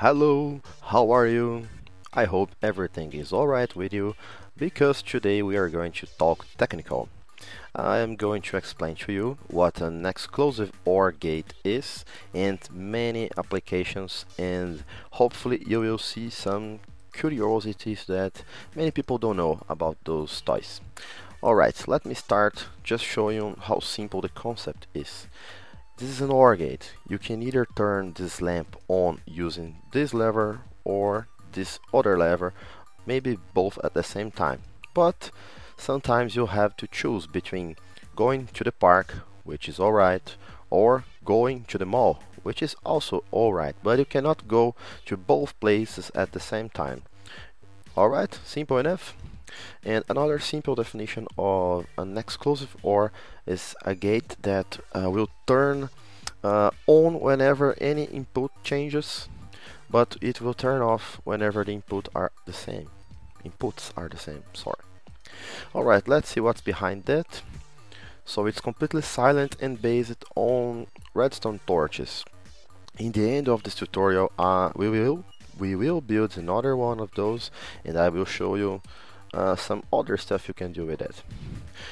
Hello, how are you? I hope everything is alright with you because today we are going to talk technical. I am going to explain to you what an exclusive OR gate is and many applications and hopefully you will see some curiosities that many people don't know about those toys. Alright, let me start just showing you how simple the concept is. This is an OR gate. You can either turn this lamp on using this lever or this other lever, maybe both at the same time. But sometimes you have to choose between going to the park, which is alright, or going to the mall, which is also alright, but you cannot go to both places at the same time. Alright, simple enough? And another simple definition of an exclusive OR is a gate that uh, will turn uh, on whenever any input changes, but it will turn off whenever the input are the same. Inputs are the same, sorry. Alright, let's see what's behind that. So it's completely silent and based on redstone torches. In the end of this tutorial, uh, we will we will build another one of those, and I will show you uh, some other stuff you can do with it.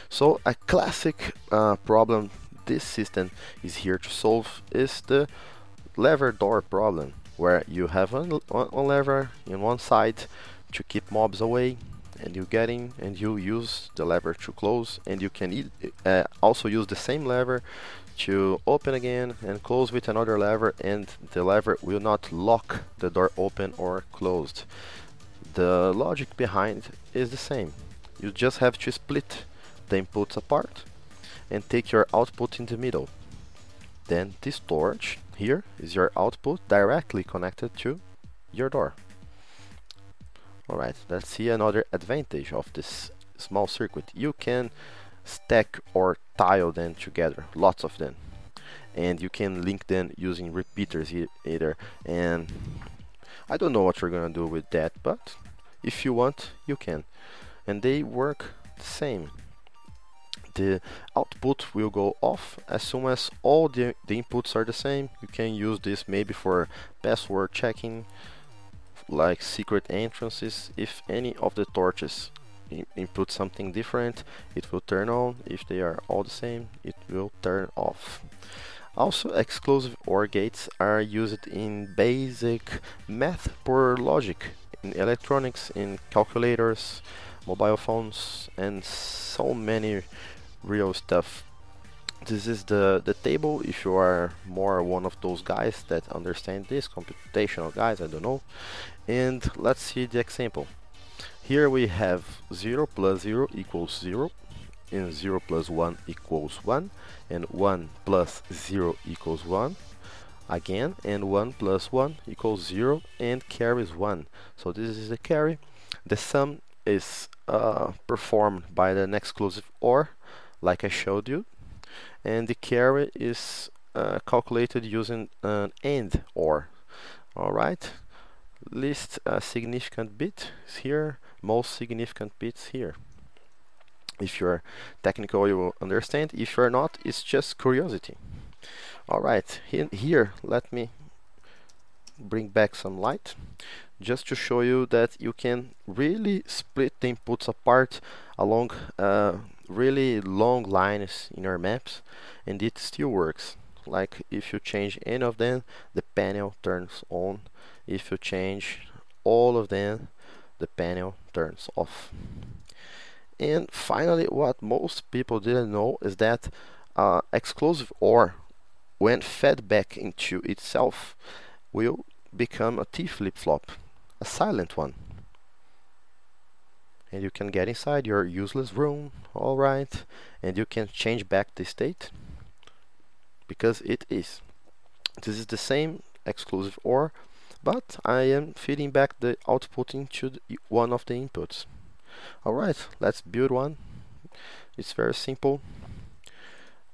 So a classic uh, problem this system is here to solve is the lever door problem, where you have one, one lever in one side to keep mobs away and you get in and you use the lever to close and you can uh, also use the same lever to open again and close with another lever and the lever will not lock the door open or closed the logic behind is the same. You just have to split the inputs apart and take your output in the middle. Then this torch here is your output directly connected to your door. Alright, let's see another advantage of this small circuit. You can stack or tile them together, lots of them. And you can link them using repeaters either. And I don't know what we're gonna do with that, but if you want you can. And they work the same. The output will go off as soon as all the, the inputs are the same. You can use this maybe for password checking like secret entrances. If any of the torches input something different it will turn on. If they are all the same it will turn off. Also exclusive OR gates are used in basic math per logic in electronics, in calculators, mobile phones, and so many real stuff. This is the, the table if you are more one of those guys that understand this, computational guys, I don't know. And let's see the example. Here we have 0 plus 0 equals 0, and 0 plus 1 equals 1, and 1 plus 0 equals 1, again and 1 plus 1 equals 0 and carry is 1 so this is the carry. The sum is uh, performed by the exclusive OR like I showed you. And the carry is uh, calculated using an AND OR. Alright least uh, significant bit is here most significant bits here. If you're technical you will understand. If you're not it's just curiosity Alright, here let me bring back some light just to show you that you can really split the inputs apart along uh, really long lines in your maps and it still works. Like if you change any of them the panel turns on. If you change all of them the panel turns off. And finally what most people didn't know is that uh, exclusive OR when fed back into itself, will become a T flip-flop, a silent one. And you can get inside your useless room, alright, and you can change back the state, because it is. This is the same exclusive OR, but I am feeding back the output into the, one of the inputs. Alright, let's build one. It's very simple.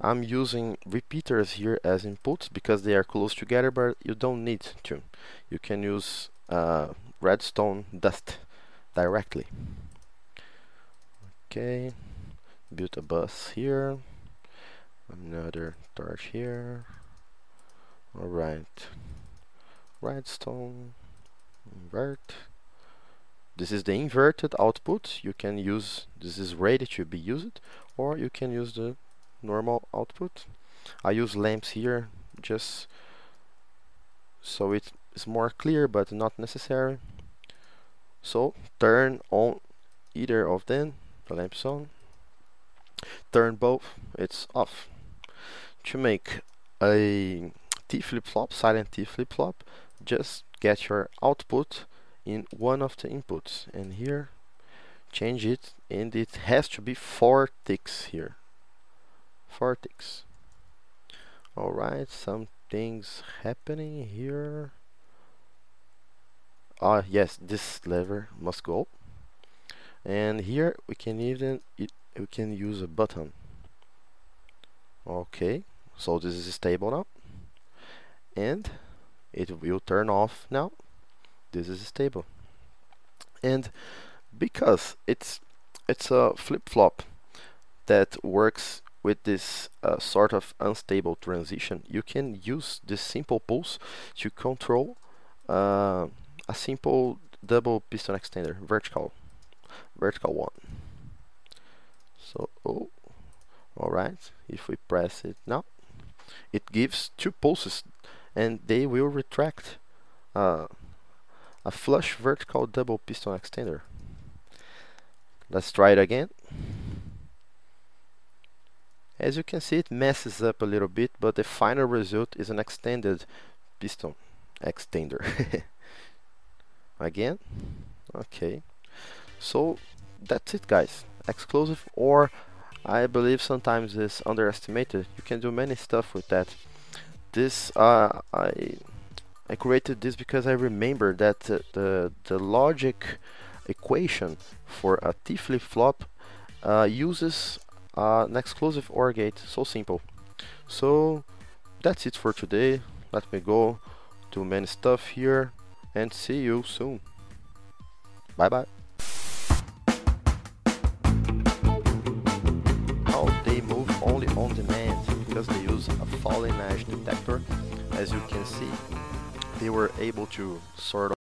I'm using repeaters here as inputs because they are close together but you don't need to. You can use uh, redstone dust directly. Okay build a bus here another torch here. Alright redstone invert. This is the inverted output. You can use this is ready to be used or you can use the normal output. I use lamps here just so it is more clear but not necessary. So turn on either of them the lamps on. Turn both it's off. To make a T flip-flop silent T flip-flop just get your output in one of the inputs. And here change it and it has to be four ticks here four ticks alright some things happening here. Ah yes this lever must go and here we can even it, we can use a button. Okay so this is stable now. And it will turn off now. This is stable. And because it's it's a flip-flop that works with this uh, sort of unstable transition you can use this simple pulse to control uh, a simple double piston extender vertical vertical one so oh all right if we press it now it gives two pulses and they will retract uh, a flush vertical double piston extender. Let's try it again. As you can see it messes up a little bit but the final result is an extended piston extender. again. Okay. So that's it guys. Exclusive or I believe sometimes is underestimated. You can do many stuff with that. This uh, I I created this because I remember that uh, the, the logic equation for a T flip-flop uh, uses uh, an exclusive OR gate, so simple. So that's it for today. Let me go do many stuff here and see you soon. Bye bye. Oh, they move only on demand because they use a falling edge detector as you can see they were able to sort of